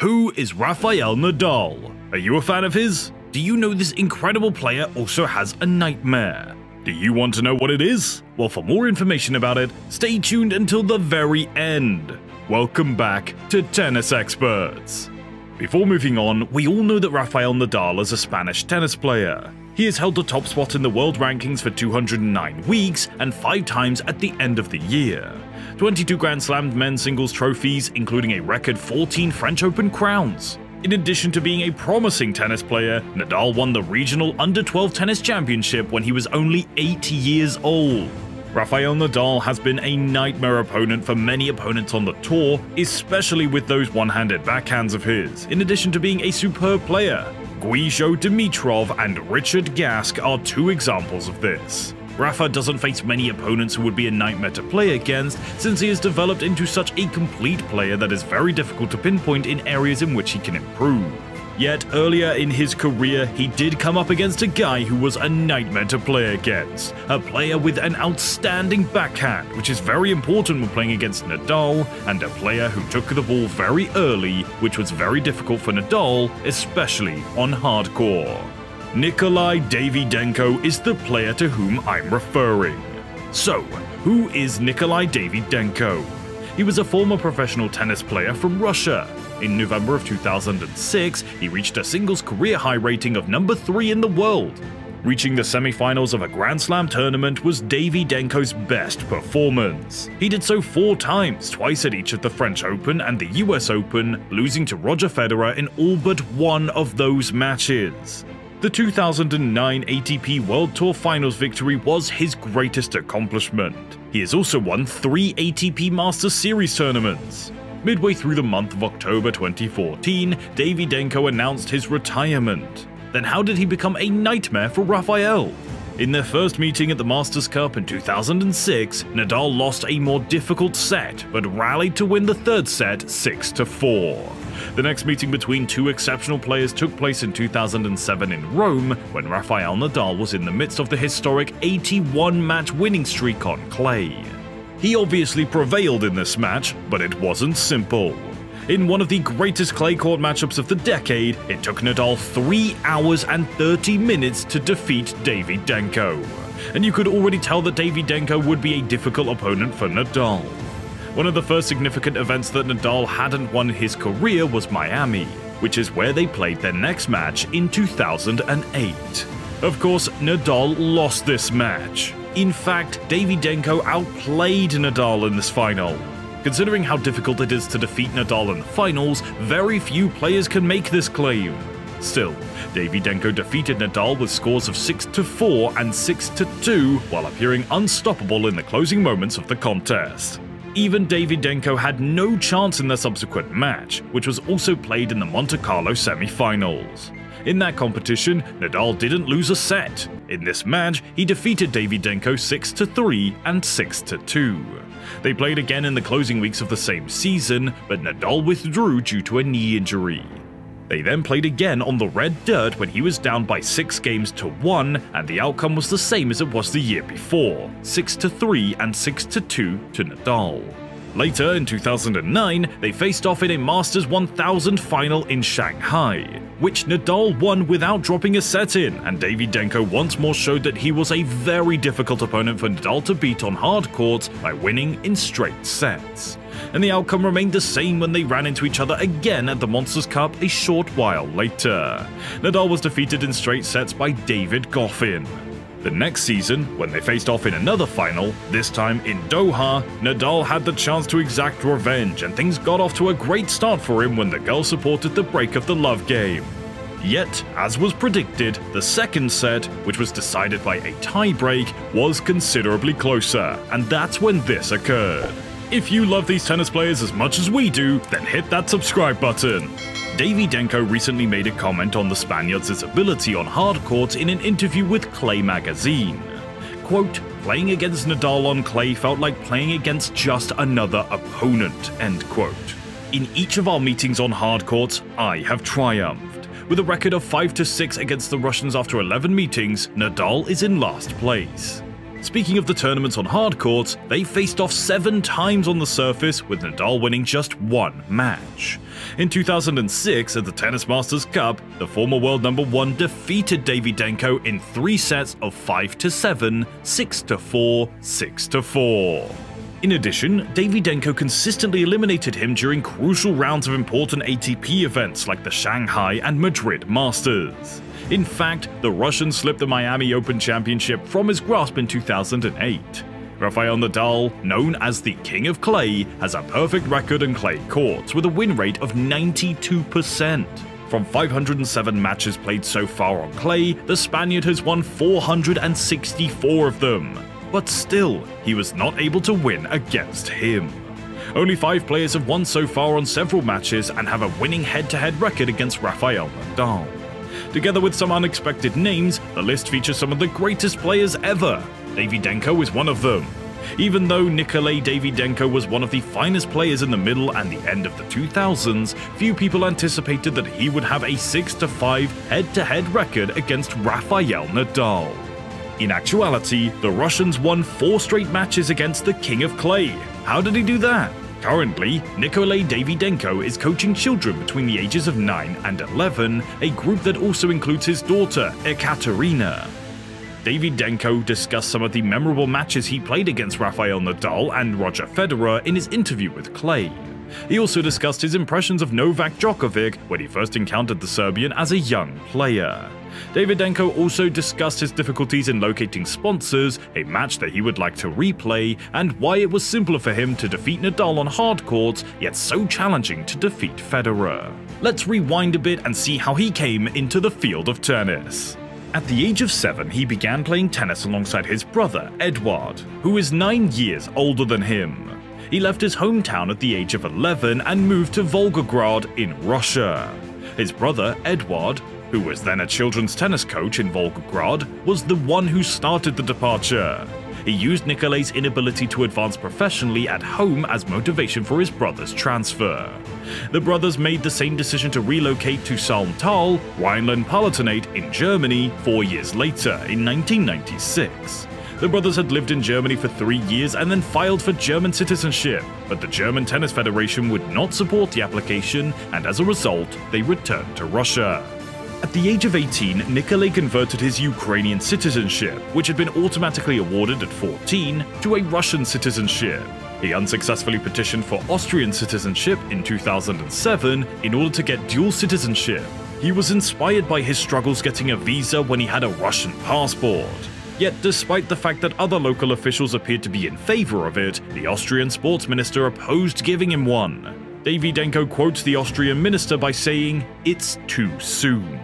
Who is Rafael Nadal? Are you a fan of his? Do you know this incredible player also has a nightmare? Do you want to know what it is? Well, for more information about it, stay tuned until the very end. Welcome back to Tennis Experts. Before moving on, we all know that Rafael Nadal is a Spanish tennis player. He has held the top spot in the world rankings for 209 weeks and 5 times at the end of the year. 22 Grand Slam men's singles trophies, including a record 14 French Open crowns. In addition to being a promising tennis player, Nadal won the regional under-12 tennis championship when he was only 8 years old. Rafael Nadal has been a nightmare opponent for many opponents on the tour, especially with those one-handed backhands of his, in addition to being a superb player. Grigor Dimitrov and Richard Gasquet are two examples of this. Rafa doesn't face many opponents who would be a nightmare to play against, since he has developed into such a complete player that is very difficult to pinpoint in areas in which he can improve. Yet earlier in his career, he did come up against a guy who was a nightmare to play against. A player with an outstanding backhand, which is very important when playing against Nadal, and a player who took the ball very early, which was very difficult for Nadal, especially on hard court. Nikolai Davydenko is the player to whom I'm referring. So, who is Nikolai Davydenko? He was a former professional tennis player from Russia. In November of 2006, he reached a singles career high rating of number 3 in the world. Reaching the semi-finals of a Grand Slam tournament was Davydenko's best performance. He did so four times, twice at each of the French Open and the US Open, losing to Roger Federer in all but one of those matches. The 2009 ATP World Tour Finals victory was his greatest accomplishment. He has also won three ATP Masters Series tournaments. Midway through the month of October 2014, Davydenko announced his retirement. Then how did he become a nightmare for Rafael? In their first meeting at the Masters Cup in 2006, Nadal lost a more difficult set, but rallied to win the third set 6-4. The next meeting between two exceptional players took place in 2007 in Rome, when Rafael Nadal was in the midst of the historic 81 match winning streak on clay. He obviously prevailed in this match, but it wasn't simple. In one of the greatest clay court matchups of the decade, it took Nadal 3 hours and 30 minutes to defeat Davydenko. And you could already tell that Davydenko would be a difficult opponent for Nadal. One of the first significant events that Nadal hadn't won his career was Miami, which is where they played their next match in 2008. Of course, Nadal lost this match. In fact, Davydenko outplayed Nadal in this final. Considering how difficult it is to defeat Nadal in the finals, very few players can make this claim. Still, Davydenko defeated Nadal with scores of 6-4 and 6-2 while appearing unstoppable in the closing moments of the contest. Even Davydenko had no chance in the subsequent match, which was also played in the Monte Carlo semi-finals. In that competition, Nadal didn't lose a set. In this match, he defeated Davydenko 6-3 and 6-2. They played again in the closing weeks of the same season, but Nadal withdrew due to a knee injury. They then played again on the red dirt when he was down by 6 games to 1 and the outcome was the same as it was the year before, 6 to 3 and 6 to 2 to Nadal. Later in 2009, they faced off in a Masters 1000 final in Shanghai, which Nadal won without dropping a set in, and Davydenko once more showed that he was a very difficult opponent for Nadal to beat on hard courts by winning in straight sets. And the outcome remained the same when they ran into each other again at the Masters Cup a short while later. Nadal was defeated in straight sets by David Goffin. The next season, when they faced off in another final, this time in Doha, Nadal had the chance to exact revenge and things got off to a great start for him when the girl supported the break of the love game. Yet, as was predicted, the second set, which was decided by a tiebreak, was considerably closer, and that's when this occurred. If you love these tennis players as much as we do, then hit that subscribe button. Davydenko recently made a comment on the Spaniard's ability on hard courts in an interview with Clay magazine. Quote, playing against Nadal on clay felt like playing against just another opponent, end quote. In each of our meetings on hard courts, I have triumphed. With a record of 5-6 against the Russians after 11 meetings, Nadal is in last place. Speaking of the tournaments on hard courts, they faced off seven times on the surface, with Nadal winning just one match. In 2006, at the Tennis Masters Cup, the former world number one defeated Davydenko in three sets of 5 to 7, 6 to 4, 6 to 4. In addition, Davydenko consistently eliminated him during crucial rounds of important ATP events like the Shanghai and Madrid Masters. In fact, the Russian slipped the Miami Open Championship from his grasp in 2008. Rafael Nadal, known as the King of Clay, has a perfect record in clay courts with a win rate of 92%. From 507 matches played so far on clay, the Spaniard has won 464 of them. But still, he was not able to win against him. Only five players have won so far on several matches and have a winning head-to-head record against Rafael Nadal. Together with some unexpected names, the list features some of the greatest players ever. Davydenko is one of them. Even though Nikolay Davydenko was one of the finest players in the middle and the end of the 2000s, few people anticipated that he would have a 6-5 head-to-head record against Rafael Nadal. In actuality, the Russians won four straight matches against the King of Clay. How did he do that? Currently, Nikolay Davydenko is coaching children between the ages of 9 and 11, a group that also includes his daughter, Ekaterina. Davydenko discussed some of the memorable matches he played against Rafael Nadal and Roger Federer in his interview with Clay. He also discussed his impressions of Novak Djokovic when he first encountered the Serbian as a young player. Davydenko also discussed his difficulties in locating sponsors, a match that he would like to replay, and why it was simpler for him to defeat Nadal on hard courts, yet so challenging to defeat Federer. Let's rewind a bit and see how he came into the field of tennis. At the age of 7, he began playing tennis alongside his brother, Eduard, who is 9 years older than him. He left his hometown at the age of 11 and moved to Volgograd in Russia. His brother, Eduard, who was then a children's tennis coach in Volgograd, was the one who started the departure. He used Nikolay's inability to advance professionally at home as motivation for his brother's transfer. The brothers made the same decision to relocate to Salmtal, Rhineland-Palatinate in Germany four years later in 1996. The brothers had lived in Germany for three years and then filed for German citizenship, but the German Tennis Federation would not support the application, and as a result, they returned to Russia. At the age of 18, Nikolay converted his Ukrainian citizenship, which had been automatically awarded at 14, to a Russian citizenship. He unsuccessfully petitioned for Austrian citizenship in 2007 in order to get dual citizenship. He was inspired by his struggles getting a visa when he had a Russian passport. Yet, despite the fact that other local officials appeared to be in favor of it, the Austrian sports minister opposed giving him one. Davydenko quotes the Austrian minister by saying, It's too soon.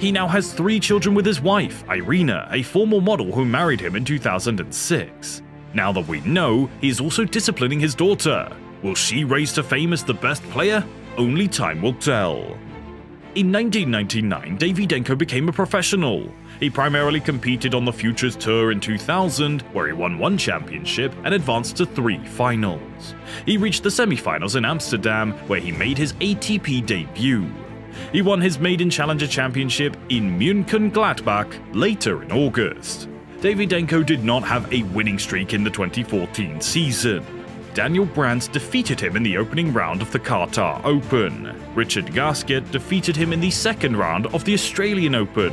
He now has three children with his wife, Irina, a former model who married him in 2006. Now that we know, he is also disciplining his daughter. Will she raise to fame as the best player? Only time will tell. In 1999, Davydenko became a professional. He primarily competed on the Futures Tour in 2000, where he won one championship and advanced to three finals. He reached the semi-finals in Amsterdam, where he made his ATP debut. He won his maiden Challenger Championship in Mönchengladbach later in August. Davydenko did not have a winning streak in the 2014 season. Daniel Brands defeated him in the opening round of the Qatar Open. Richard Gasquet defeated him in the second round of the Australian Open.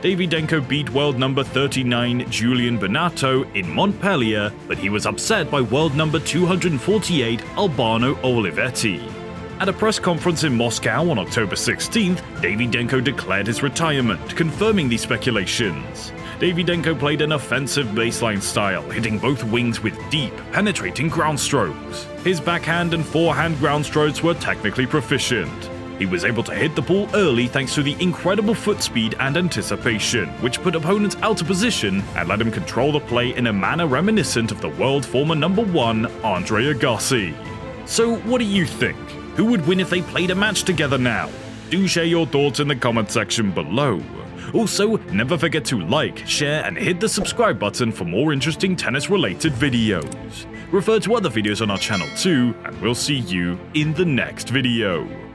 Davydenko beat world number 39 Julien Benneteau in Montpellier, but he was upset by world number 248 Albano Olivetti. At a press conference in Moscow on October 16th, Davydenko declared his retirement, confirming these speculations. Davydenko played an offensive baseline style, hitting both wings with deep, penetrating ground strokes. His backhand and forehand ground strokes were technically proficient. He was able to hit the ball early thanks to the incredible foot speed and anticipation, which put opponents out of position and let him control the play in a manner reminiscent of the world former number one, Andre Agassi. So what do you think? Who would win if they played a match together now? Do share your thoughts in the comment section below. Also, never forget to like, share, and hit the subscribe button for more interesting tennis-related videos. Refer to other videos on our channel too, and we'll see you in the next video.